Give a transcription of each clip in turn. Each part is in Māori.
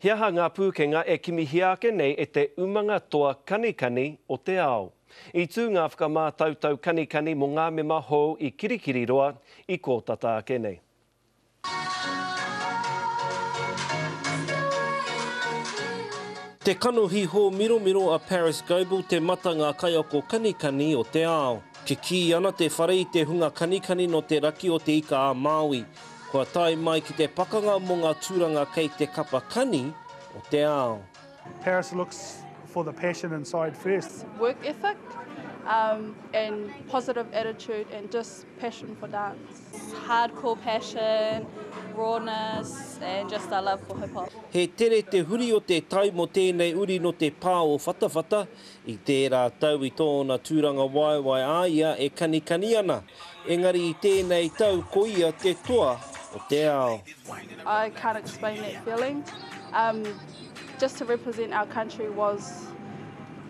He aha ngā pūkenga e kimihia ake nei e te umanga toa kanikani o te ao? I tū ngā whakamātautau kanikani mō ngā mema hou i Kirikiriroa i kō tata ake nei. Te kanohi hōmiromiro a Parris Goebel te mata ngā kaiako kanikani o te ao. Kikī ana te whare i te hunga kanikani nō te raki o Te Ika-a-Māui. Kua tae mai ki te pakanga mo nga turanga kei te kapa kani o te ao. Paris looks for the passion inside first. Work ethic and positive attitude and just passion for dance. Hardcore passion, rawness and just a love for hip hop. He tere te huri o te tai mo tēnei uri no te pā o Whatawhata, I tērā tau i tōna tūrangawaewae a ia e kanikani ana, engari i tēnei tau ko ia te toa o te ao. I can't explain that feeling. Um, just to represent our country was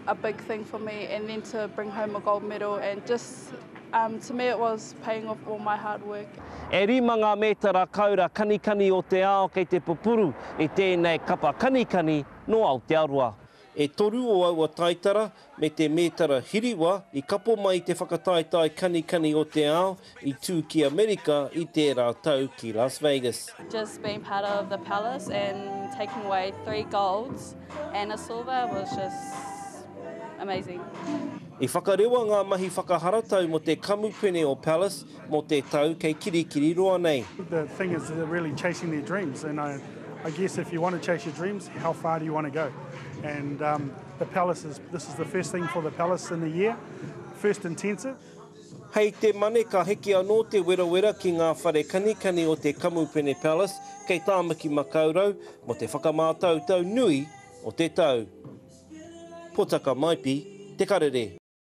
a big thing for me and then to bring home a gold medal and just, um, to me it was paying off all my hard work. E rima ngā mētara kaura kanikani o te ao kei te pupuru i tēnei kapa kanikani nō Aotearoa. E toru o aua taitara me te mētara hiriwa i kapo mai i te whakataetae kanikani o te ao i tū ki Amerika i tērā tau ki Las Vegas. Just being part of the palace and taking away three golds and a silver was just amazing. I whakarewa ngā mahi whakaharatau mō te kamupene o Palace, mō te tau kei kirikiri roa nei. The thing is they're really chasing their dreams and I I guess if you want to chase your dreams, how far do you want to go? And um, the palace is, this is the first thing for the palace in the year, first intensive. Hei te mane ka heke anō te werawera ki ngā whare kanikani o te Kamupene Palace kei Tāmaki Makaurau mō te whakamātautau nui o te tau. Potaka Maipi, Te Karere.